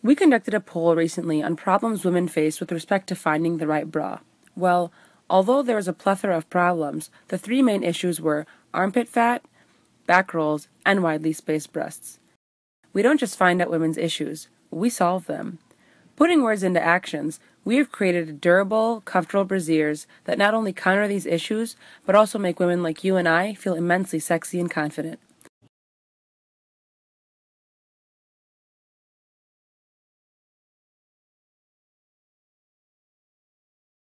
We conducted a poll recently on problems women face with respect to finding the right bra. Well, although there was a plethora of problems, the three main issues were armpit fat, back rolls, and widely spaced breasts. We don't just find out women's issues, we solve them. Putting words into actions, we have created durable, comfortable brasiers that not only counter these issues, but also make women like you and I feel immensely sexy and confident.